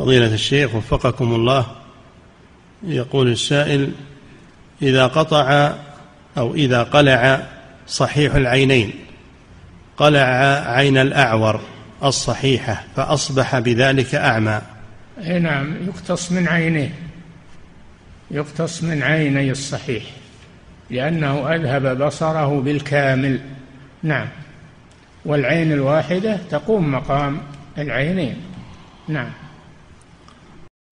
فضيلة الشيخ وفقكم الله يقول السائل إذا قطع أو إذا قلع صحيح العينين قلع عين الأعور الصحيحة فأصبح بذلك أعمى. نعم يقتص من عينيه يقتص من عيني الصحيح لأنه أذهب بصره بالكامل. نعم والعين الواحدة تقوم مقام العينين. نعم.